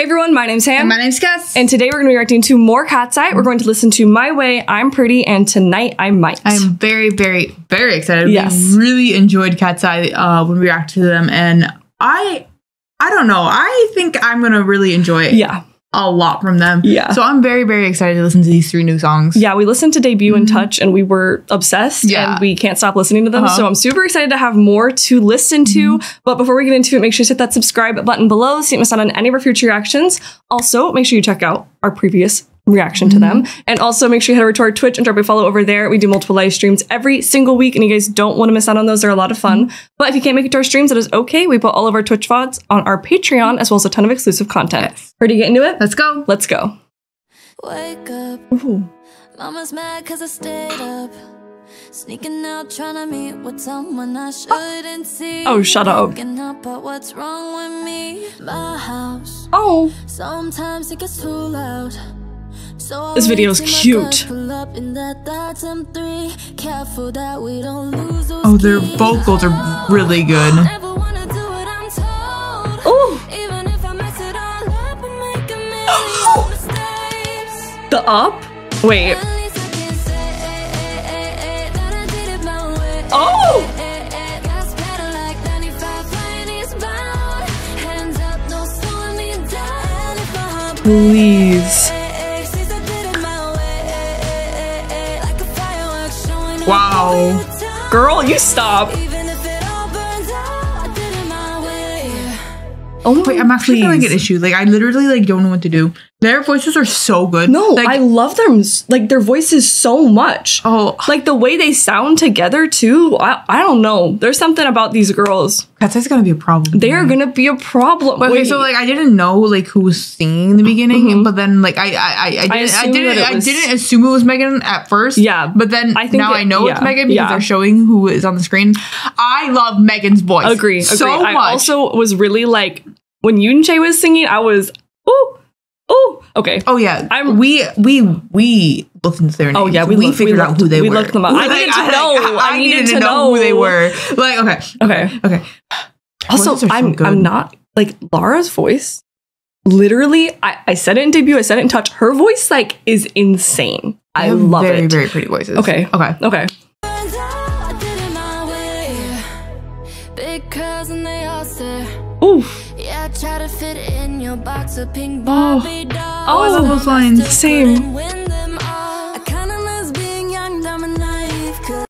Hey everyone, my name's Han. And my name's Kess. and today we're going to be reacting to more KATSEYE. We're going to listen to My Way, I'm Pretty, and Tonight I Might. I'm very, very, very excited. Yes. We really enjoyed Cat's Eye uh, when we reacted to them, and I, I don't know. I think I'm gonna really enjoy it. yeah. A lot from them. Yeah. So I'm very, very excited to listen to these three new songs. Yeah, we listened to Debut and Mhm. Touch and we were obsessed Yeah. and we can't stop listening to them. Uh-huh. So I'm super excited to have more to listen to. But before we get into it, make sure to hit that subscribe button below so you don't miss out on any of our future reactions. Also, make sure you check out our previous reaction to them. Mm-hmm. And also make sure you head over to our Twitch and drop a follow over there. We do multiple live streams every single week and you guys don't want to miss out on those. They're a lot of fun. Mm-hmm. But if you can't make it to our streams, that is okay. We put all of our Twitch VODs on our Patreon as well as a ton of exclusive content. Yes. Ready to get into it? Let's go. Let's go. Wake up, Ooh. mama's mad cause I stayed up. Sneaking out, trying to meet with someone I ah. shouldn't see. Oh, shut up. Thinking about what's wrong with me. My house, Oh. sometimes it gets too loud. This video is cute. guts Pull up in that thoughts and three. Careful that we don't lose those Oh, their vocals are really good. Never wanna do what I'm told. Ooh. Even if I mess it all up and make a million mistakes. The up? Wait. Oh. At least Wow. over your town. Girl, you stop. Even if it all burns out, I did it my way. Oh Wait, I'm actually having an please. issue. Like I literally like don't know what to do. Their voices are so good. No, like I love them. Like their voices so much. oh, Like the way they sound together too. I, I don't know. There's something about these girls. KATSEYE's gonna be a problem. They are gonna be a problem. Okay, Wait. so like I didn't know like who was singing in the beginning, Mhm. but then like I I I, I didn't I, assumed didn't that I didn't assume it was Megan at first. Yeah, but then I think now it- I know it's Megan because yeah. they're showing who is on the screen. I love Megan's voice. agree. Agree. so I also was really like when Yoon Chae was singing. I was ooh ooh. Okay. oh yeah, I'm- we we we looked into their names. Oh, yeah, we we looked- we figured out who they we were. We looked them up. I needed to know. I needed to know who they were. Like okay, Okay. okay. Also, so I'm good. I'm not like Lara's voice. Literally, I, I said it in debut. I said it in touch. Her voice like is insane. I They have love very, it. Very pretty voices. Okay. okay. Okay. Burns try to fit in your box of pink Oh. Barbie dolls. Oh, I love those lines. Same. Win them all. I kinda miss being young, dumb, and naive. 'cause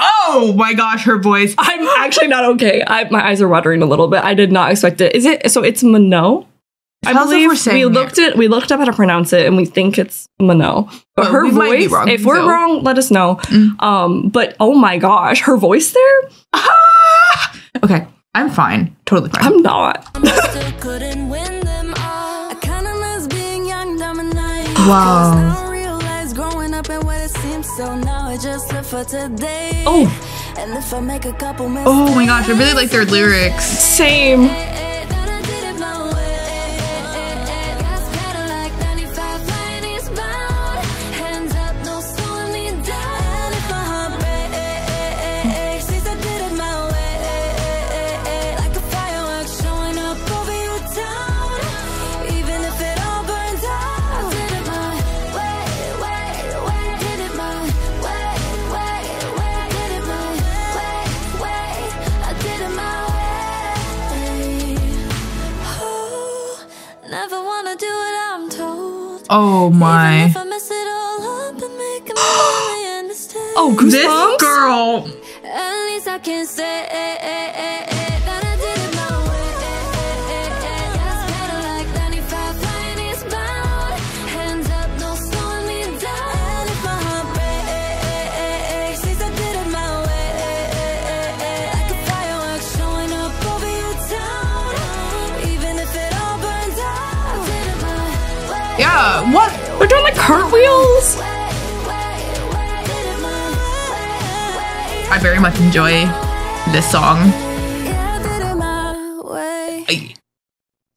Oh my gosh, her voice. I'm actually not okay. I, my eyes are watering a little bit. I did not expect it. Is it so? It's Mano. I Tell believe we're saying we it. looked it. We looked up how to pronounce it, and we think it's Mano. But Well, her we might be voice. wrong, if we're so- wrong, let us know. Mm. Um. But oh my gosh, her voice there. okay, I'm fine. Totally fine. I'm not. I still couldn't win them all. I kinda miss being young, dumb, and naive. Wow. 'Cause I don't realize growing up and what it seems so now I just live for today. Oh, And if I make a couple mistakes, oh my gosh, I really like their lyrics. same. Oh a my. Oh, mistakes. Oh, This goosebumps. girl. Yeah, what? They're doing like cartwheels. I very much enjoy this song.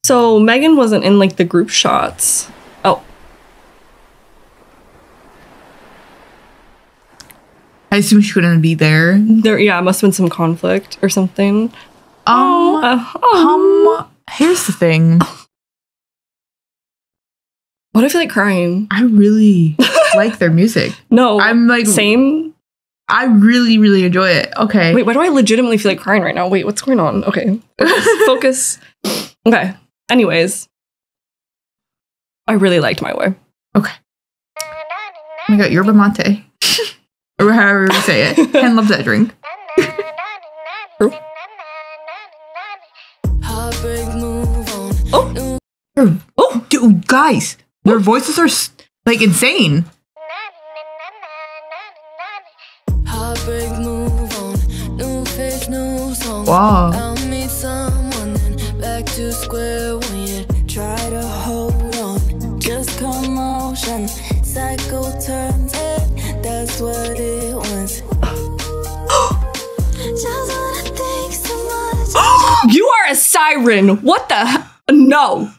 So Megan wasn't in like the group shots. Oh, I assume she couldn't be there. there. Yeah, must have been some conflict or something. Um, Uh, oh. um, here's the thing. What do I feel like crying? I really like their music. No, I'm like same. I really, really enjoy it. Okay. Wait, why do I legitimately feel like crying right now? Wait, what's going on? Okay, focus. Okay. Anyways, I really liked my way. Okay. Oh my god, yerba mate. or however you say it. Ken loves that drink. Heartbreak, move on. Oh, Oh, oh, dude, guys, their voices are like insane. Heartbreak, move on. New face, new song. Wow. I'll meet someone then back to square one. Yeah, try to hold on. Just commotion. Cycle turns it. That's what it wants. Just wanna think so much. you are a siren. What the? No,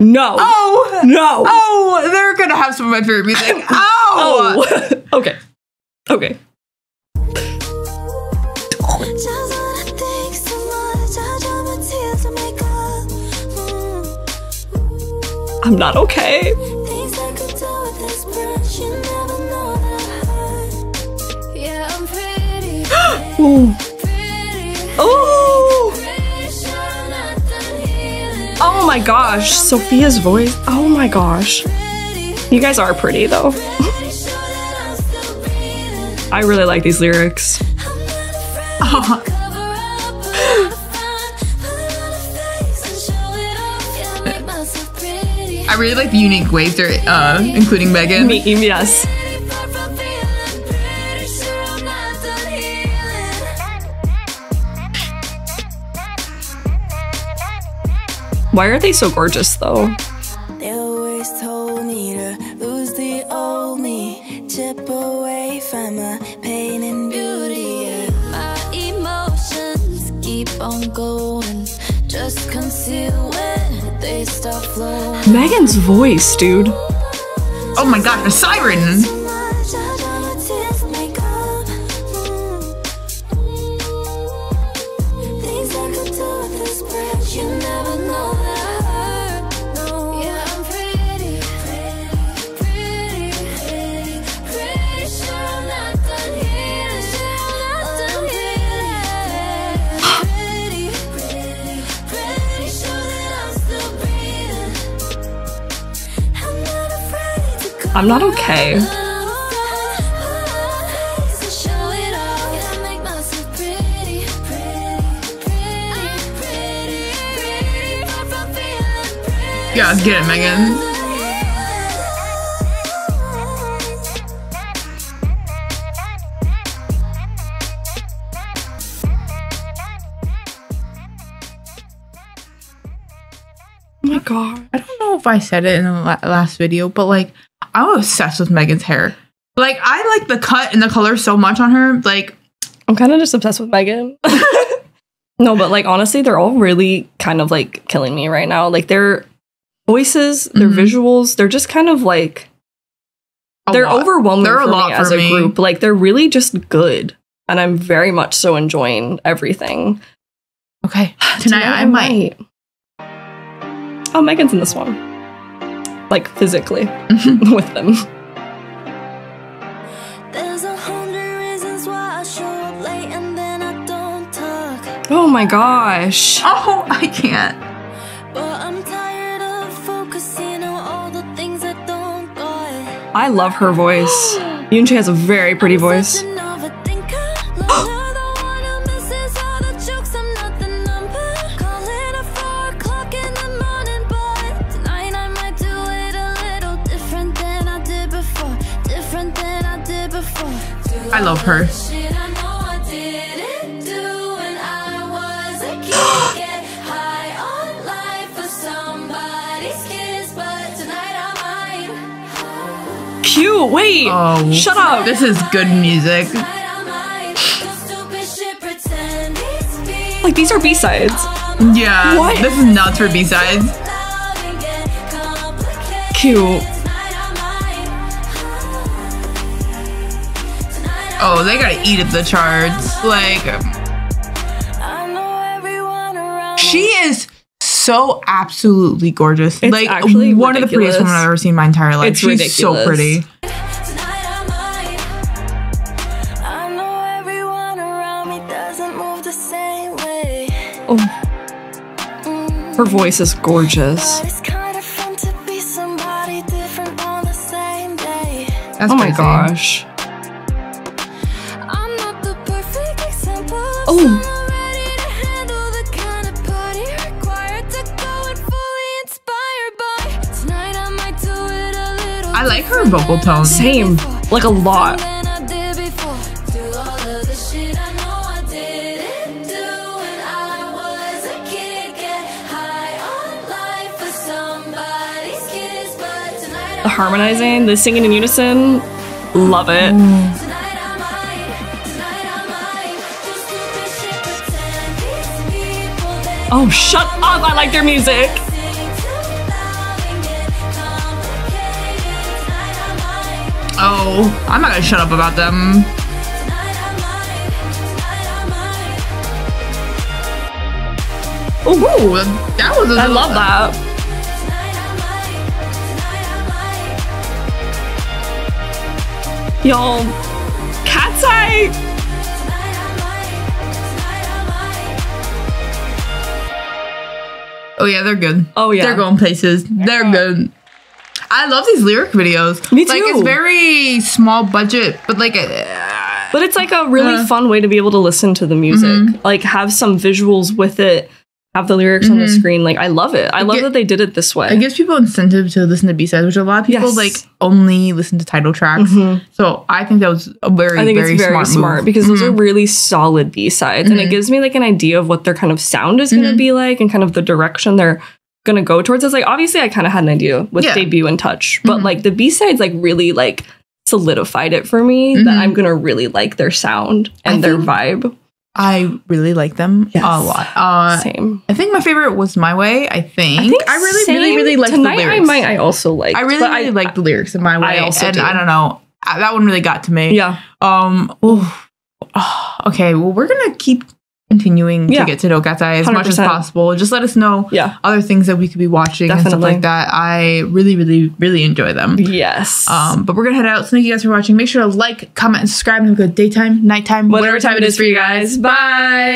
no, Oh, no. oh, they're gonna have some of my favorite music. Oh, Oh. okay. Okay. I'm not okay. so my gosh, Sophia's voice. Oh my gosh. You guys are pretty though. pretty sure that I'm still breathing. I really like these lyrics. I'm not afraid Oh. to cover up, put on a front, put on a face and show it off. Yeah, make myself pretty. I really like the unique waves they're uh, including Megan. Me, yes. Why are they so gorgeous though? They always told me to lose the old me, chip away from my pain and beauty. Yeah. My emotions keep on going, just conceal when they start flowing. Megan's voice, dude. Oh my god, a siren! I'm not okay. Yeah, get it, Megan. Oh my god. I don't know if I said it in the last video, but like, I'm obsessed with Megan's hair. Like, I like the cut and the color so much on her. Like, I'm kind of just obsessed with Megan. no, but like honestly, they're all really kind of like killing me right now. Like their voices, their Mhm. visuals, they're just kind of like a they're lot. overwhelming They're a lot me as a me. group. Like they're really just good. And I'm very much so enjoying everything. Okay, tonight I might. Oh, Megan's in this one. Like physically mm-hmm. with them. There's a hundred reasons why I show up late and then I don't talk. Oh my gosh. Oh, I can't. But I'm tired of focusing on all the things that don't got. I love her voice. Yoonji has a very pretty voice. tonight I might. Cute. Wait. Oh, Shut up. This is good music. Tonight I might. Do stupid shit, pretend it's me. Like these are B-sides. Yeah, What? this is nuts for B sides. Loud and get complicated. Cute. Oh, they gotta eat at the charts. Like, um, I know everyone around she is so absolutely gorgeous. It's like actually one of the prettiest women I've ever seen in my entire life. It's She's so pretty. Tonight I might. I know everyone around me doesn't move the same way. Oh, her voice is gorgeous. But it's kind of fun to be somebody different on the same day. That's oh my crazy. gosh. Tonight I might do it a little. I like her vocal tone. Same. Like a lot. Than I did before. Do all of the shit I know I didn't do when I was a kid. Get high on life for somebody's kiss, but tonight The harmonizing, the singing in unison. Love it. Tonight Oh, shut up. I like their music. sing too loud and get complicated. Tonight I might, Oh, I'm not gonna shut up about them. tonight I might, tonight I might, Ooh, that was. a I love that. tonight I might, tonight I might, Y'all, KATSEYE. Oh yeah, they're good. Oh, yeah. they're going places. They're good. I love these lyric videos. Me too. Like it's very small budget, but like uh, But it's like a really Uh. fun way to be able to listen to the music. Like have some visuals with it, have the lyrics on the Mhm. screen. Like I love it. I love get- that they did it this way. it gives people incentive to listen to B sides, which a lot of people Yes. like only listen to title tracks. Mhm. So I think that was a very, I think very it's very smart, smart, because those Mhm. are really solid B sides, and it Mhm. gives me like an idea of what their kind of sound is going to be like, and kind of the direction they're going to go towards. It's like obviously I kind of had an idea with Yeah. debut and touch, but like the B sides like really like solidified it for me that. I'm going to really like their sound I and their think- vibe. I really like them Yes. a lot. Uh, Same. I think my favorite was My Way. I think I, really, really, same. really liked tonight. the I might. I also like. I really, really liked the lyrics in My Way. I also and do. I don't know. uh, That one really got to me. Yeah. Um. oof. okay. Well, we're gonna keep continuing Yeah. to get to know KATSEYE as much as possible. Just let us know Yeah. other things that we could be watching and stuff like that. I really, really, really enjoy them. Yes. Um, but we're gonna head out. So thank you guys for watching. Make sure to like, comment, and subscribe, and have a good daytime, nighttime, whatever time it is for you guys. Bye.